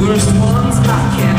worst ones I can